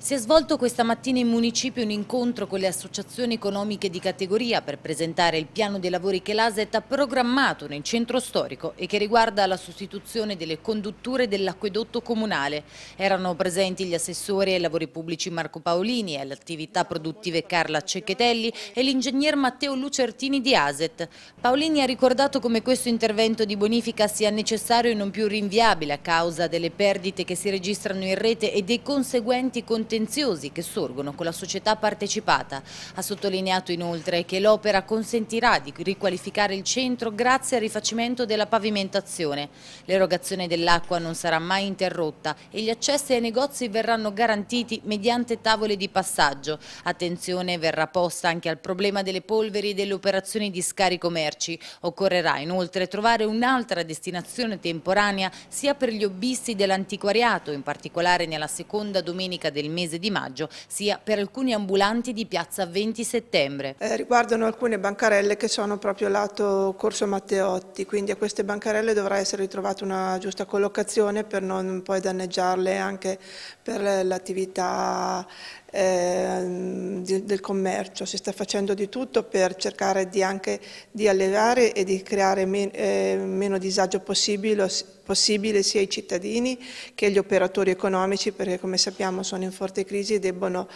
Si è svolto questa mattina in municipio un incontro con le associazioni economiche di categoria per presentare il piano dei lavori che l'ASET ha programmato nel centro storico e che riguarda la sostituzione delle condutture dell'acquedotto comunale. Erano presenti gli assessori ai lavori pubblici Marco Paolini alle attività produttive Carla Cecchetelli e l'ingegner Matteo Lucertini di ASET. Paolini ha ricordato come questo intervento di bonifica sia necessario e non più rinviabile a causa delle perdite che si registrano in rete e dei conseguenti contenuti contenziosi che sorgono con la società partecipata. Ha sottolineato inoltre che l'opera consentirà di riqualificare il centro grazie al rifacimento della pavimentazione. L'erogazione dell'acqua non sarà mai interrotta e gli accessi ai negozi verranno garantiti mediante tavole di passaggio. Attenzione verrà posta anche al problema delle polveri e delle operazioni di scarico merci. Occorrerà inoltre trovare un'altra destinazione temporanea sia per gli hobbisti dell'antiquariato, in particolare nella seconda domenica del mese mese di maggio, sia per alcuni ambulanti di piazza 20 settembre. Eh, riguardano alcune bancarelle che sono proprio lato Corso Matteotti, quindi a queste bancarelle dovrà essere ritrovata una giusta collocazione per non poi danneggiarle anche per l'attività eh, del commercio. Si sta facendo di tutto per cercare di anche di allevare e di creare men eh, meno disagio possibile, possibile sia ai cittadini che agli operatori economici perché come sappiamo sono in forte crisi e debbono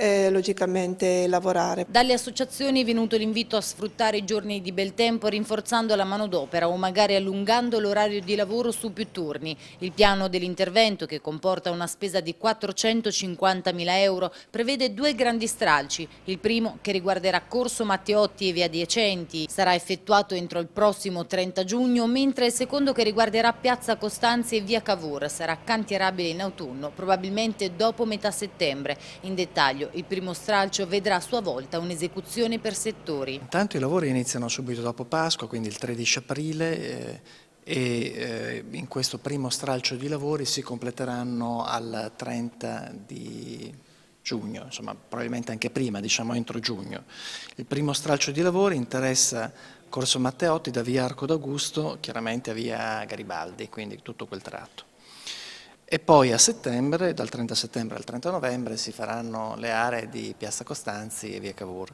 eh, logicamente lavorare. Dalle associazioni è venuto l'invito a sfruttare i giorni di bel tempo rinforzando la manodopera o magari allungando l'orario di lavoro su più turni. Il piano dell'intervento che comporta una spesa di 450 mila euro prevede due grandi stralci. Il primo che riguarderà Corso Matteotti e Via Diecenti sarà effettuato entro il prossimo 30 giugno mentre il secondo che riguarderà Piazza Costanzi e Via Cavour sarà cantierabile in autunno probabilmente dopo metà settembre. In dettaglio il primo stralcio vedrà a sua volta un'esecuzione per settori. Intanto i lavori iniziano subito dopo Pasqua, quindi il 13 aprile. Eh, e eh, in questo primo stralcio di lavori si completeranno al 30 di giugno, insomma probabilmente anche prima, diciamo entro giugno. Il primo stralcio di lavori interessa Corso Matteotti da via Arco d'Augusto chiaramente a via Garibaldi, quindi tutto quel tratto. E poi a settembre, dal 30 settembre al 30 novembre, si faranno le aree di Piazza Costanzi e via Cavour.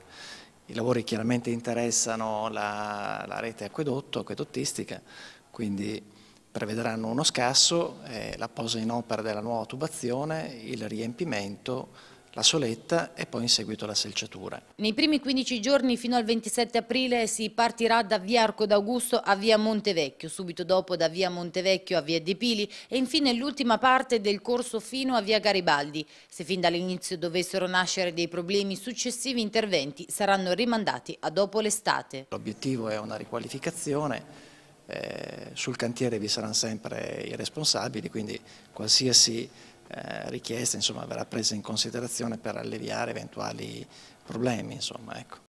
I lavori chiaramente interessano la, la rete acquedotto, acquedottistica, quindi prevederanno uno scasso, eh, la posa in opera della nuova tubazione, il riempimento, la soletta e poi in seguito la selciatura. Nei primi 15 giorni fino al 27 aprile si partirà da via Arco d'Augusto a via Montevecchio, subito dopo da via Montevecchio a via De Pili e infine l'ultima parte del corso fino a via Garibaldi. Se fin dall'inizio dovessero nascere dei problemi, successivi interventi saranno rimandati a dopo l'estate. L'obiettivo è una riqualificazione. Eh, sul cantiere vi saranno sempre i responsabili, quindi qualsiasi eh, richiesta insomma, verrà presa in considerazione per alleviare eventuali problemi. Insomma, ecco.